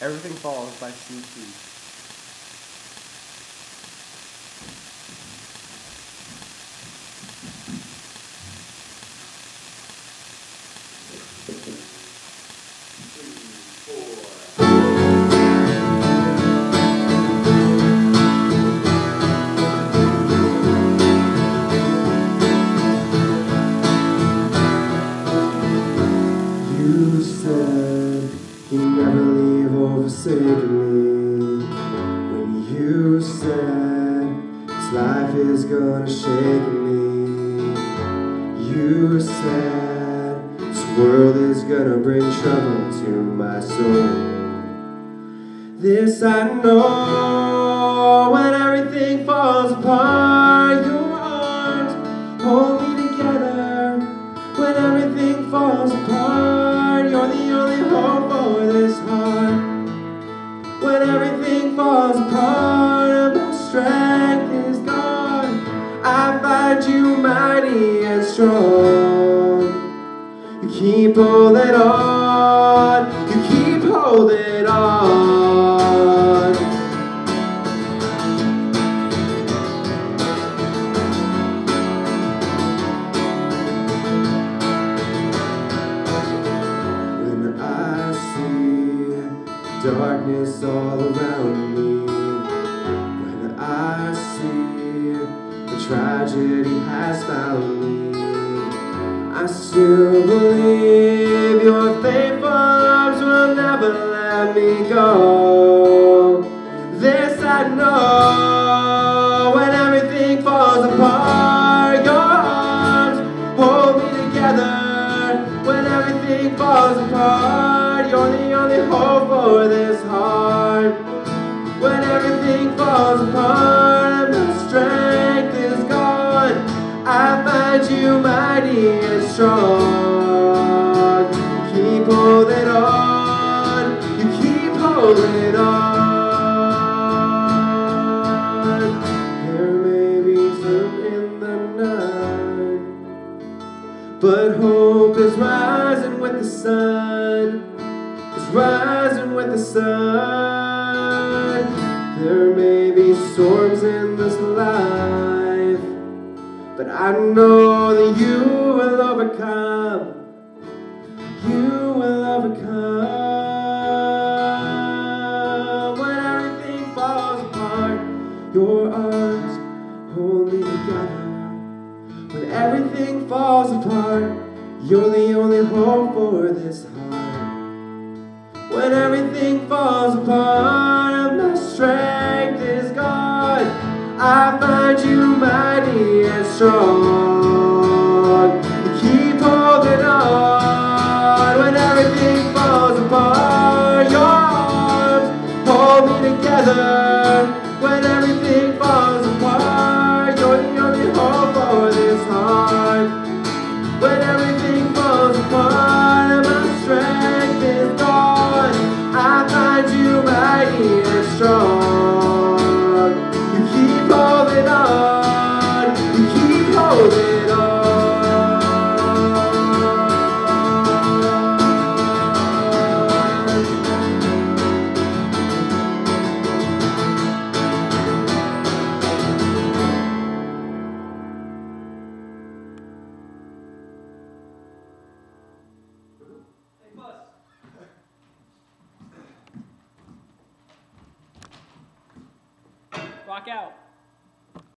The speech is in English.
Everything Falls by CT. Leave or me. When you said this life is gonna shake me. You said this world is gonna bring trouble to my soul. This I know When everything falls apart and my strength is gone, I find you mighty and strong. You keep holding on, darkness all around me, when I see the tragedy has found me, I still believe your faithful arms will never let me go. This I know when everything falls apart, your arms hold me together. When everything falls apart, for this heart. When everything falls apart and my strength is gone, I find you mighty and strong. Keep holding on, you keep holding on. There may be some in the night, but hope is rising with the sun. It's rising with the sun. There may be storms in this life, but I know that you will overcome. You will overcome when everything falls apart. Your arms hold me together. When everything falls apart, you're the only hope for this heart. When everything falls apart and my strength is gone, I find you mighty and strong. You keep holding on when everything falls apart. Your arms hold me together Rock out.